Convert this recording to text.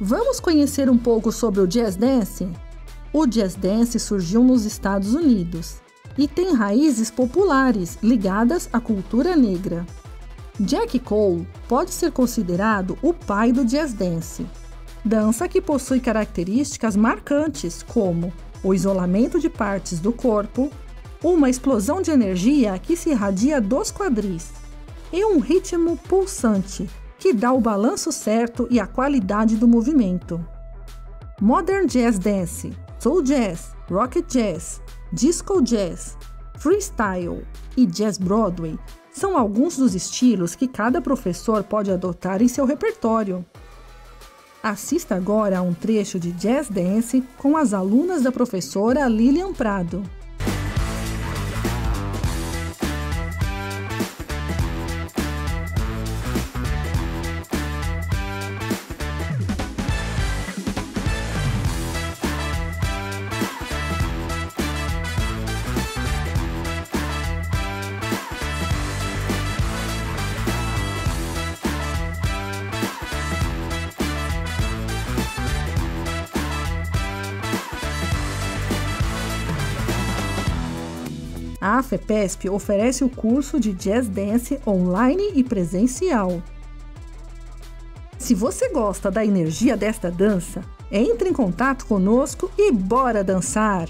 Vamos conhecer um pouco sobre o jazz dance? O jazz dance surgiu nos Estados Unidos e tem raízes populares ligadas à cultura negra. Jack Cole pode ser considerado o pai do jazz dance, dança que possui características marcantes como o isolamento de partes do corpo, uma explosão de energia que se irradia dos quadris e um ritmo pulsante que dá o balanço certo e a qualidade do movimento. Modern Jazz Dance, Soul Jazz, Rocket Jazz, Disco Jazz, Freestyle e Jazz Broadway são alguns dos estilos que cada professor pode adotar em seu repertório. Assista agora a um trecho de Jazz Dance com as alunas da professora Lilian Prado. A AFEPESP oferece o curso de Jazz Dance online e presencial. Se você gosta da energia desta dança, entre em contato conosco e bora dançar!